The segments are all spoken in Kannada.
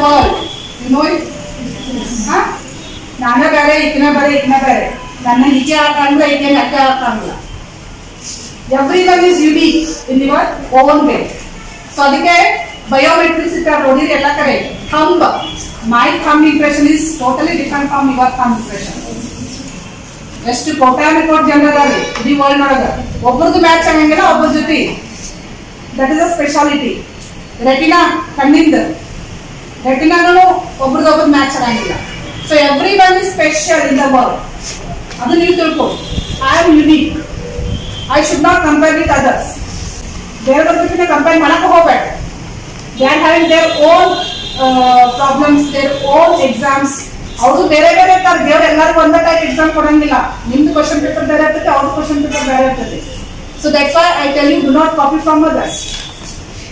everyone is unique in the world. You know it? Huh? ನಾನೇ ಬೇರೆ ಈಕಿನ ಬೇರೆ ಈಕಿನ ಬೇರೆ ನನ್ನ ಈಕೆ ಹಾಕಂಗಿಲ್ಲ ಈಕೆ ಅಕ್ಕೆ ಹಾಕಂಗಿಲ್ಲ every one is unique in your own way so ಅದಕ್ಕೆ ಬಯೋಮೆಟ್ರಿಕ್ಸ್ ಇಟ್ಟ ನೋಡಿರಿ ಎಲ್ಲ ಕಡೆ thumb my thumb impression is totally different from your thumb impression ಎಷ್ಟು ಕೋಟ್ಯಾನಿ ಕೋಟಿ ಜನ ಅದಾರಿ ಇಡೀ ವರ್ಲ್ಡ್ ಒಳಗ ಒಬ್ಬರದು ಮ್ಯಾಚ್ ಆಗಂಗಿಲ್ಲ ಒಬ್ಬರ ಜೊತೆ that is a speciality retina ಕಣ್ಣಿಂದ ರೆಟಿನಾನು ಒಬ್ರಿಗೊಬ್ರು ಮ್ಯಾಚ್ ಆಗಿಲ್ಲ so every one is special in the world ಅದು ನೀವು ತಿಳ್ಕೊ. I am unique I should not compare with others ಬೇರೆ ಜೊತೆ ಕಂಪೇರ್ ಮಾಡಕ್ಕೆ ಹೋಗ್ಬೇಡ. They are having their own problems their own exams ಅವರು ಬೇರೆ ಬೇರೆ ಇರ್ತಾರೆ ದೇವ್ರು ಎಲ್ಲರಿಗೂ ಒಂದೇ ಟೈಪ್ ಎಕ್ಸಾಮ್ ಕೊಡಂಗಿಲ್ಲ. ನಿಮ್ದು ಕ್ವಶನ್ ಪೇಪರ್ ಬೇರೆ ಇರ್ತದೆ ಅವ್ರ ಕ್ವಶನ್ ಪೇಪರ್ ಬೇರೆ ಇರ್ತದೆ. So that why I tell you do not copy from others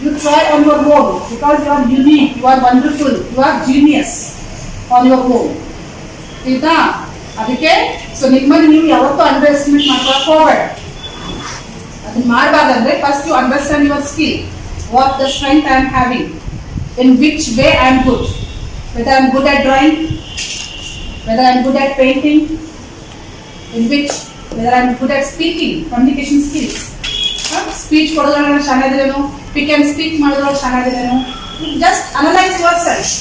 you try on your own because you are unique you are wonderful you are genius on your own ಆಯ್ತಾ ಅದಕ್ಕೆ ಸೊ ನಿಮ್ಮನ್ನು ನೀವು ಯಾವತ್ತೂ ಅಂಡರ್ ಎಸ್ಟಿಮೇಟ್ ಮಾಡ್ಕೊಳಕ್ ಹೋಗಬೇಡ ಅದನ್ನ ಮಾಡಬಾರ್ದಂದ್ರೆ first you understand your skill what the strength I am having in which way I am good whether I am good at drawing whether I am good at painting in which whether I am good at speaking communication skills speech ಕೊಡೋದ್ರೊಳಗೆ ನಾನು ಚೆನ್ನಾಗಿದ್ದೇನು ಪಿಕ್ ಆ್ಯಂಡ್ ಸ್ಪೀಕ್ ಮಾಡಿದ್ರು ಚೆನ್ನಾಗಿದೆನು just analyse yourself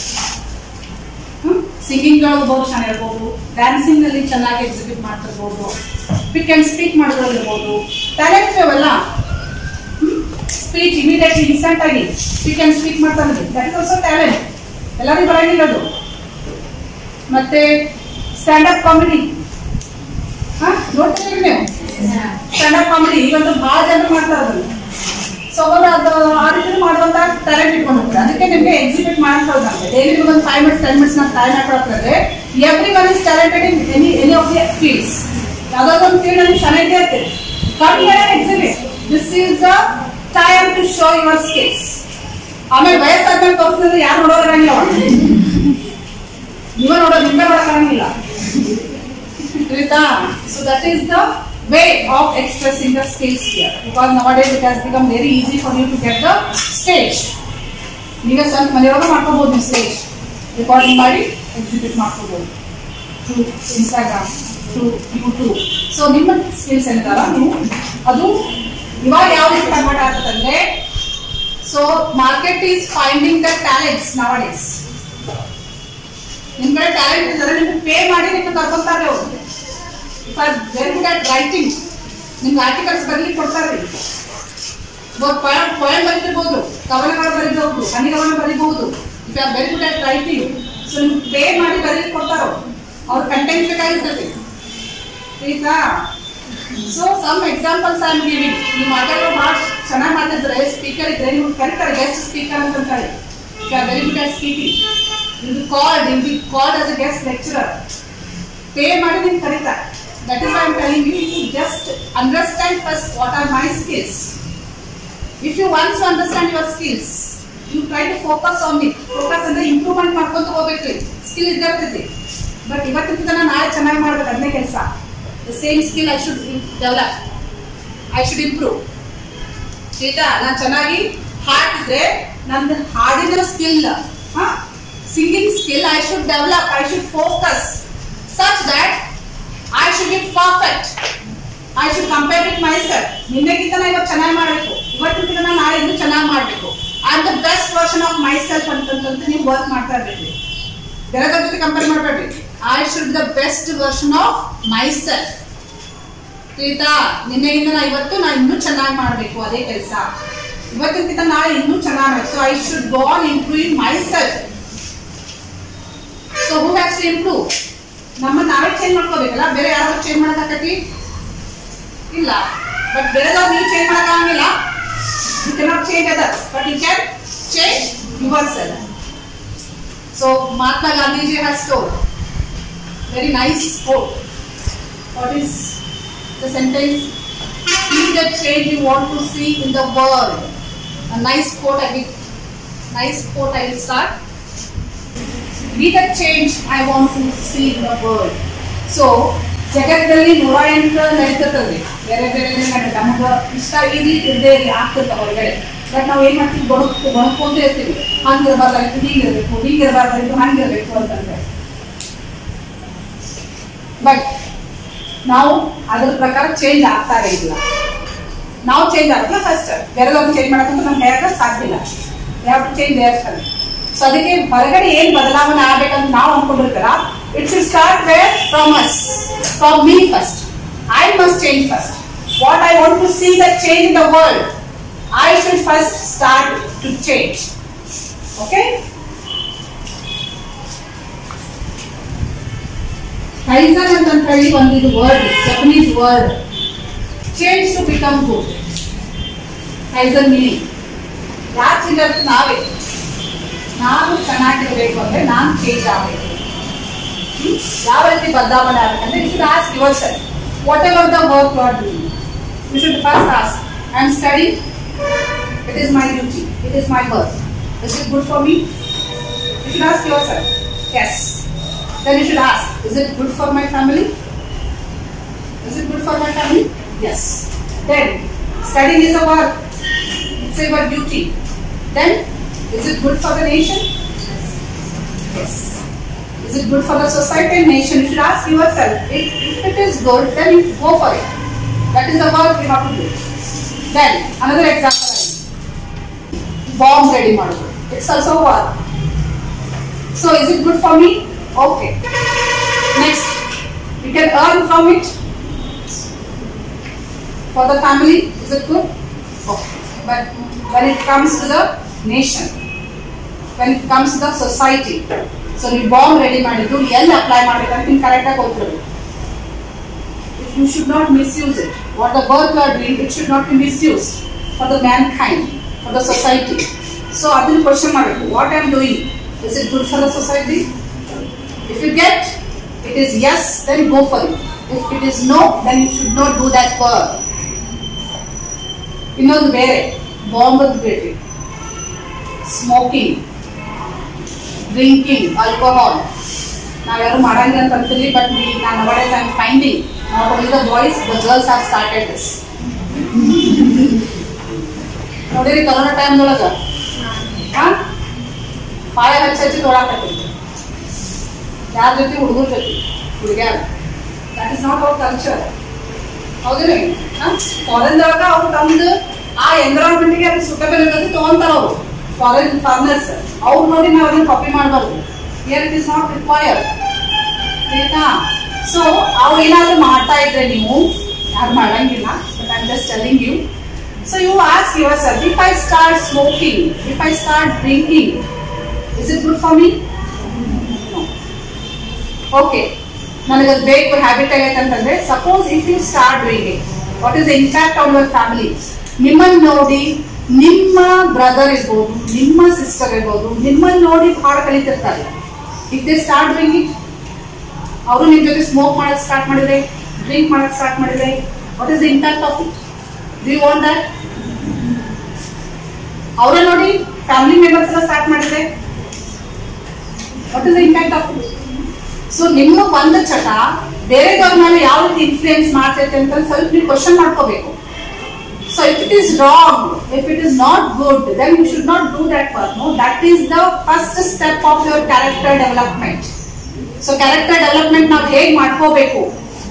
singing ಒಳಗೆ ಚೆನ್ನಾಗಿರ್ಬೋದು ಡ್ಯಾನ್ಸಿಂಗ್ನಲ್ಲಿ ಚೆನ್ನಾಗಿ ಎಕ್ಸಿಕ್ಯೂಟ್ ಮಾಡ್ತಿರ್ಬೋದು. ಪಿಕ್ ಅಂಡ್ ಸ್ಪೀಕ್ ಮಾಡೋದ್ರಲ್ಲಿರ್ಬೋದು ಟ್ಯಾಲೆಂಟ್ ಅವೆಲ್ಲ ಸ್ಪೀಚ್ ಇಮಿಡಿಯೇಟ್ ಇನ್ಸ್ಟಂಟ್ ಆಗಿ ಪಿಕ್ ಅಂಡ್ ಸ್ಪೀಕ್ ಮಾಡ್ತಾರೆ ದಟ್ ಇಸ್ ಆಲ್ಸೋ ಟ್ಯಾಲೆಂಟ್ ಎಲ್ಲರಿಗೂ ಬರಂಗಿಲ್ಲ ಅದು ಮತ್ತೆ ಸ್ಟ್ಯಾಂಡ್ ಅಪ್ ಕಾಮಿಡಿ ಹಾ? ನೋಡ್ತೀರಿ ನೀವು? ಸ್ಟ್ಯಾಂಡ್ ಅಪ್ ಕಾಮಿಡಿ ಈಗಂತೂ ಬಹಳ ಜನ ಮಾಡ್ತಾರೆ ಅದನ್ನು ಸೊ ಅವರು ಅದು ಆ ರೀತಿ ಮಾಡುವಂತ ಟ್ಯಾಲೆಂಟ್ ಇಟ್ಕೊಂಡಿರ್ತಾರೆ ಅದಕ್ಕೆ ನಿಮಗೆ ಎಕ್ಸಿಕ್ಯೂಟ್ ಮಾಡ್ಕೊಳ್ತಾರೆ ಡೈಲಿ ಒಂದು ಫೈವ್ ಮಿನಿಟ್ಸ್ ಟೆನ್ ಮಿನಿಟ್ಸ್ ನಾವು time ಹಾಕೊಳ್ತಾರೆ every is talented in any any of the fields ಯಾವ್ದಾದ್ರು ಒಂದು ಫೀಲ್ಡ್ ಅಲ್ಲಿ ಚೆನ್ನಾಗಿ ಇರುತ್ತೆ come here exhibit this is the time to show your skills ಆಮೇಲೆ ವಯಸ್ಸಾದ್ಮೇಲೆ ಯಾರು ನೋಡೋದಿರಂಗಿಲ್ಲ ನೀವೇ ನೋಡೋದು ನಿಮ್ಮ ನೋಡೋಕ್ಕಾಗಂಗಿಲ್ಲ ಆಯ್ತಾ so that is the way of expressing the skills here. Because nowadays it has become very easy for you to get the stage. ನೀವೇ ಸ್ವಲ್ಪ ಮನೆಯೊಳಗೆ ಮಾಡ್ಕೋಬಹುದು ನೀವು ಸ್ಟೇಜ್ ರೆಕಾರ್ಡಿಂಗ್ ಮಾಡಿ ಎಕ್ಸಿಕ್ಯೂಟ್ ಮಾಡ್ಕೋಬಹುದು to Instagram to YouTube so ನಿಮ್ಮ ಸ್ಕಿಲ್ಸ್ ಏನಿದಾರ ನೀವು ಅದು ಇವಾಗ ಯಾವ ರೀತಿ convert ಆಗ್ತದಂದ್ರೆ so market is finding the talents nowadays ಕಡೆ ಟ್ಯಾಲೆಂಟ್ ಇದ್ದಾರೆ ನಿಮ್ಗೆ ಪೇ ಮಾಡಿ ನಿಮ್ಗೆ ಕರ್ಕೊಂತಾರೆ ಅವರು if are very good at writing ನಿಮ್ಗೆ ಆರ್ಟಿಕಲ್ಸ್ ಬರ್ಲಿಕ್ಕೆ ಕೊಡ್ತಾರೆ. ಪಾಯಿಂಟ್ ಪಾಯಿಂಟ್ ಬರೀತಿರ್ಬೋದು, ಕವನಗಳು ಬರೀಬಹುದು ಹನಿಗವನ ಬರೀಬಹುದು if are very good at writing so ನಿಮ್ಗೆ ಪೇ ಮಾಡಿ ಬರೀಲಿಕ್ಕೆ ಕೊಡ್ತಾರೋ? ಅವ್ರ ಕಂಟೆಂಟ್ ಬೇಕಾಗಿರ್ತದೆ. ಆಯ್ತಾ? So some examples are giving ನೀವು ಮಾತಾಡೋ ಭಾಳ ಚೆನ್ನಾಗಿ ಮಾತಾಡಿದ್ರೆ ಸ್ಪೀಕರ್ ಇದ್ರೆ ನಿಮ್ಗೆ ಕರೀತಾರೆ. ಗೆಸ್ಟ್ ಸ್ಪೀಕರ್ ಅಂತ ಅಂತಾರೆ. If are very good at speaking ಇದು called will be called as a guest lecturer pay ಮಾಡಿ ನಿಮ್ಗೆ ಕರೀತಾರೆ. That is I am telling you to just understand first what are my skills if you once understand your skills you try to focus on it focus ಅಂದ್ರೆ ಇಂಪ್ರೂವ್ಮೆಂಟ್ ಮಾಡ್ಕೊಂಡು ಹೋಗ್ಬೇಕು. ಸ್ಕಿಲ್ ಇದ್ದಿರ್ತೈತಿ ಬಟ್ ಇವತ್ತಿನ ನಾಳೆ ಚೆನ್ನಾಗಿ ಮಾಡ್ಬೇಕು ಅದನ್ನೇ ಕೆಲಸ. The same skill I should develop I should improve ಆಯ್ತಾ ನಾನು ಚೆನ್ನಾಗಿ ಹಾಡಿದ್ರೆ ನಂದು ಹಾಡಿನ ಸ್ಕಿಲ್ ಹಾಂ? Singing skill I should develop I should focus such that I should be perfect I should compare with myself ನಿನ್ನೆಗಿಂತ ಇವತ್ತು ಚೆನ್ನಾಗಿ ಮಾಡಬೇಕು. ಇವತ್ತಿನ ನಾಳೆ ಇನ್ನೂ ಚೆನ್ನಾಗಿ ಮಾಡಬೇಕು. Am the best version of myself ಅಂತಂತ ನೀವು ವರ್ಕ್ ಮಾಡ್ತಾ ಇರ್ಬೇಕು. ಬೇರೆದ್ರ ಜೊತೆ ಕಂಪೇರ್ ಮಾಡಬೇಡ್ರಿ. I should the best version of myself ಆಯ್ತಾ ನಿನ್ನೆಗಿಂತ ನಾ ಇವತ್ತು ನಾ ಇನ್ನೂ ಚೆನ್ನಾಗಿ ಮಾಡಬೇಕು ಅದೇ ಕೆಲಸ. ಇವತ್ತಿನ ನಾಳೆ ಇನ್ನೂ ಚೆನ್ನಾಗಿ so I should go on improving myself so who has to improve ನಮ್ಮ ನಾವೇ ಚೇಂಜ್ ಮಾಡ್ಕೋಬೇಕಲ್ಲ? ಬೇರೆ ಯಾರಾದ್ರೂ ಚೇಂಜ್ ಮಾಡೋಕ್ಕಾಗತ್ತಿ? ಇಲ್ಲ. ಬಟ್ ಬೇರೆದವ್ರು ನೀವು change ಮಾಡೋಕ್ಕಾಗಂಗಿಲ್ಲ you cannot change others but you can change yourself so Mahatma Gandhiji has told very nice quote what is the sentence ಈ the change you want to see in the world nice quote I will I quote i will start. be the change i want to see in the world so ಜಗತ್ತಲ್ಲಿ ನೂರ ಎಂಟು ನಡೀತದೆ ಬೇರೆ ಬೇರೆ ನಮಗೆ ಇಷ್ಟ ಇರ್ಲಿ ಇರದೇ ಇರಲಿ ಆಗ್ತದೆ ಹೊರಗಡೆ ಬಟ್ ನಾವು ಏನ್ ಮಾಡ್ತೀವಿ ಬಣಕ್ ಬಣಕೊಂಡೇ ಇರ್ತೀವಿ ಹಂಗಿರ್ಬಾರ್ದಾಗಿತ್ತು ಹೀಗಿರ್ಬೇಕು ಹೀಗಿರ್ಬಾರ್ದಾಗಿತ್ತು ಹಂಗಿರ್ಬೇಕು ಅಂತಂದ್ರೆ ಬಟ್ ನಾವು ಅದ್ರ ಪ್ರಕಾರ ಚೇಂಜ್ ಆಗ್ತಾರೆ ಇಲ್ಲ ನಾವು ಚೇಂಜ್ ಆಗಲ್ಲ ಫಸ್ಟ್ ಬೇರೆದವ್ರು ಚೇಂಜ್ ಮಾಡಕ್ಕಂತ ನಮ್ಗೆ ಹೇಳಕ್ಕೆ ಸಾಧ್ಯ ಇಲ್ಲ ಯಾವ ಚೇಂಜ್ ಹೇಳ್ತಾರೆ ಸೊ ಅದಕ್ಕೆ ಹೊರಗಡೆ ಏನ್ ಬದಲಾವಣೆ ಆಗ್ಬೇಕಂತ ನಾವು ಅನ್ಕೊಂಡಿರ್ತಾರ it should start where from us from me first I must change first what I want to see the change in the world I should first start to change okay kaizen ಅಂತ ಹೇಳಿ ಒಂದು ಇದು word Japanese word change to become good kaizen meaning ಯಾರು ಚೇಂಜ್ ನಾವೇ ನಾನು ಚೆನ್ನಾಗಿರ್ಬೇಕು ಅಂದ್ರೆ ನಾನು ಚೇಂಜ್ ಆಗಬೇಕು ಹ್ಮ್? ಯಾವ ರೀತಿ ಬದಲಾವಣೆ ಆಗಬೇಕಂದ್ರೆ you should ask yourself whatever the work you are doing you should first ask I am study it is my duty it is my work is it good for me you should ask yourself yes then you should ask, is it good for my family? Is it good for my family? Yes. Then, studying is a work. It's a your duty. Is it good for the nation? Yes. Is it good for the society and nation? You should ask yourself. If, if it is good, then you go for it. That is the work you have to do. Then, another example. Bomb ready model. It's also work. So, is it good for me? Okay. Next, you can earn from it. For the family, is it good? Okay. But when it comes to the nation, when it comes to the society, so ನೀವು ಬಾಂಬ್ ರೆಡಿ ಮಾಡಿದ್ದು ಎಲ್ಲಿ ಅಪ್ಲೈ ಮಾಡ್ಬೇಕಂತ ನಿಮ್ಗೆ ಕರೆಕ್ಟಾಗಿ ಗೊತ್ತಿರಬೇಕು you should not misuse it what the work you are doing it should not be misuse for the mankind for the society so ಅದನ್ನ ಕ್ವಶನ್ ಮಾಡಬೇಕು what I am doing is it good for the society If you get it is yes, then go for it. If it is no, then you should not do that work. ಇನ್ನೊಂದು ಬೇರೆ ಬಾಂಬ್ ಬೇರೆ ಸ್ಮೋಕಿಂಗ್ ಡ್ರಿಂಕಿಂಗ್ ಆಲ್ಕೋಹಾಲ್ ನಾವ್ಯಾರು ಮಾಡಂಗಿಲ್ಲ ಅಂತ ಅಂತೀವಿ ಬಟ್ ನಾನು nowadays I am finding not boys the girls are started this ನೋಡಿರಿ ಕರೋನಾ ಟೈಮ್ದೊಳಗೆ ಪಾಯ ಹಚ್ಚಿ ಹಚ್ಚಿ ತೊಳಾಕತ್ತೀವಿ ಯಾರ ಜೊತೆ? ಹುಡುಗರ ಜೊತೆ. ಹುಡುಗ್ಯಾರ. That is not our culture ಹೌದಿಲ್ಲ ಹಾಂ? ಒಳಗ ಅವ್ರು ತಮ್ದು ಆ ಎನ್ವಿರಾನ್ಮೆಂಟ್ಗೆ ಅದು ಸುಟಬಲ್ ಇರೋದು ತಗೊಂತಾರ ಅವರು. ಫಾರಿನ್ ಫಾರ್ಮರ್ಸ್ ಅವ್ರು ನೋಡಿ ನಾವು ಅದನ್ನ ಕಾಪಿ ಮಾಡಬಾರ್ದು air it is not required ಆಯ್ತಾ? ಸೊ ಅವ್ರು ಏನಾದರೂ ಮಾಡ್ತಾ ಇದ್ರೆ ನೀವು, ಯಾರು ಮಾಡಂಗಿಲ್ಲ but I just telling you so you ask yourself if I start smoking if I start drinking is it good for me okay ನನಗೆ ಅದು ಬೇಕು ಹ್ಯಾಬಿಟ್ ಆಗೈತೆ ಅಂತಂದ್ರೆ suppose if you start drinking what is impact on your family ನಿಮ್ಮನ್ನು ನೋಡಿ ನಿಮ್ಮ ಬ್ರದರ್ ಇರ್ಬೋದು, ನಿಮ್ಮ ಸಿಸ್ಟರ್ ಇರ್ಬೋದು, ನಿಮ್ಮನ್ನು ನೋಡಿ ಹಾಡು ಕಲಿತಿರ್ತಾರೆ. ಇಫ್ ದೇ ಸ್ಟಾರ್ಟ್ ಡ್ರಿಂಕಿಂಗ್ ಅವರು ನಿಮ್ಮ ಜೊತೆ ಸ್ಮೋಕ್ ಮಾಡೋಕ್ಕೆ ಸ್ಟಾರ್ಟ್ ಮಾಡಿದ್ರೆ ಡ್ರಿಂಕ್ ಮಾಡೋಕ್ಕೆ ಸ್ಟಾರ್ಟ್ ಮಾಡಿದ್ರೆ what is the impact of it D want that ಅವರ ನೋಡಿ ಫ್ಯಾಮಿಲಿ ಮೆಂಬರ್ಸ್ ಎಲ್ಲ ಸ್ಟಾರ್ಟ್ ಮಾಡಿದ್ರೆ what is the impact of it so ನಿಮ್ಮ ಒಂದು ಚಟ, ಬೇರೆದವ್ರ ಮೇಲೆ ಯಾವ ರೀತಿ ಇನ್ಫ್ಲೂಯೆನ್ಸ್ ಮಾಡ್ತೈತೆ ಅಂತ ಸ್ವಲ್ಪ ನೀವು ಕ್ವಶನ್ ಮಾಡ್ಕೋಬೇಕು. So if it is wrong if it is not good then you should not do that work no that is the first step of your character development so character development ನಾವು ಹೇಗ್ ಮಾಡ್ಕೋಬೇಕು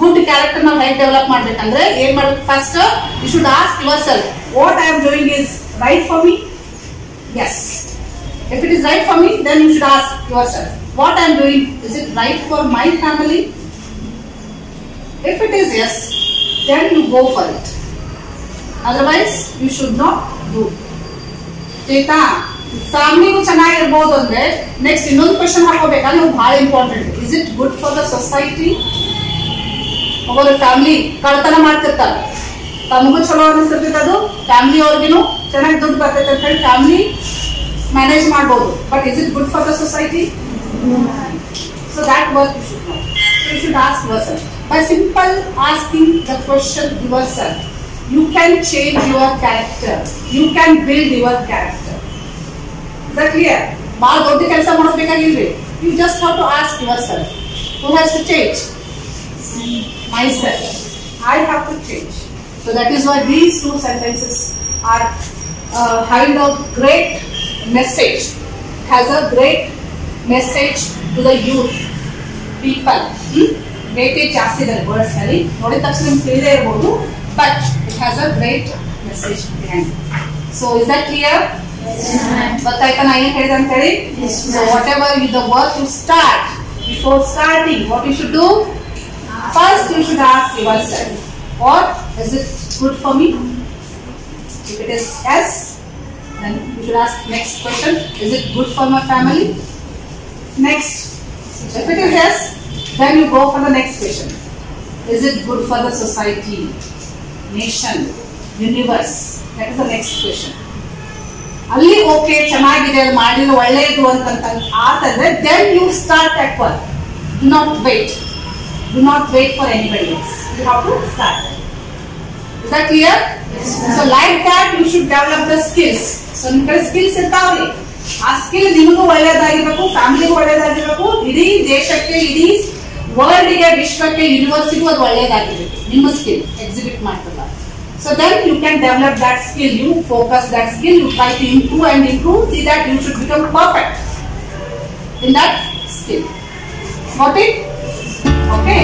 ಗುಡ್ ಕ್ಯಾರೆಕ್ಟರ್ ನಾವು ಹೇಗೆ ಡೆವಲಪ್ ಮಾಡ್ಬೇಕಂದ್ರೆ ಏನ್ ಮಾಡ್ಬೇಕು first you should ask yourself what I am doing is right for me yes If it is right for me, then you should ask yourself, what I am doing, is it right for my family? If it is yes, then you go for it. Otherwise, you should not do. ಆಯ್ತಾ ಫ್ಯಾಮಿಲಿಗೂ ಚೆನ್ನಾಗಿರ್ಬೋದು ಅಂದ್ರೆ ನೆಕ್ಸ್ಟ್ ಇನ್ನೊಂದು ಕ್ವಶನ್ ಹಾಕೋಬೇಕಾದ್ರೆ ನೀವು ಬಹಳ important is it good for the society ಒಬ್ಬರು ಫ್ಯಾಮಿಲಿ ಕಳ್ತನ ಮಾಡ್ತಿರ್ತಾರೆ. ತಮಗೂ ಚಲೋ ಅನಿಸ್ತಿರ್ತೈತೆ ಅದು. ಫ್ಯಾಮಿಲಿ ಅವ್ರಿಗೂ ಚೆನ್ನಾಗಿ ದುಡ್ಡು ಬರ್ತೈತೆ ಅಂತ ಹೇಳಿ ಫ್ಯಾಮಿಲಿ ಮ್ಯಾನೇಜ್ ಮಾಡ್ಬೋದು. But is it good for the society so that work you should know so you should ask yourself by simple asking the question yourself You can change your character you can build your character that clear ಭಾಳ ದೊಡ್ಡ ಕೆಲಸ ಮಾಡೋದ್ಬೇಕಾಗಿಲ್ರಿ you just have to ask yourself who has to change myself. I have to change. So that is why these two sentences are uh, having a great message, has a great message to the youth, people. Weightage ಜಾಸ್ತಿ ಇದೆ ವರ್ಡ್ಸ್ ನಲ್ಲಿ ನೋಡಿದ ತಕ್ಷಣ ನಿಮ್ಗೆ ತಿಳಿದೇ ಇರಬಹುದು but It has a great message so is that clear ಗೊತ್ತಾಯ್ತಾ ನಾ ಏನ್ ಹೇಳಿದೆ ಅಂತ ಹೇಳಿ so whatever you the work you start before starting what you should do first you should ask yourself what is it good for me If it is yes, then you should ask next question. Is it good for my family? Next. If it is yes, then you go for the next question. Is it good for the society, Nation, universe that is the next question ಅಲ್ಲಿ ಓಕೆ ಚೆನ್ನಾಗಿದೆ ಅಲ್ಲಿ ಮಾಡಿದ್ರೆ ಒಳ್ಳೆಯದು ಅಂತಂತ ಆತಂದ್ರೆ then you start at work do not wait do not wait for anybody else you have to start is that clear so like that you should develop the skills so ನಿಮ್ ಕಡೆ ಸ್ಕಿಲ್ಸ್ ಇರ್ತಾವ್ರಿ. ಆ ಸ್ಕಿಲ್ ನಿಮಗೂ ಒಳ್ಳೇದಾಗಿರ್ಬೇಕು ಫ್ಯಾಮಿಲಿಗೂ ಒಳ್ಳೇದಾಗಿರ್ಬೇಕು ಇಡೀ ದೇಶಕ್ಕೆ ಇಡೀ ವರ್ಲ್ಡ್ಗೆ ವಿಶ್ವಕ್ಕೆ ಯೂನಿವರ್ಸಿಗೂ ಅದು ಒಳ್ಳೇದಾಗಿರ್ಬೇಕು ನಿಮ್ಮ skill exhibit ಮಾಡ್ತಲ್ಲ so then you can develop that skill you focus that skill you try to improve and improve see that you should become perfect in that skill what it okay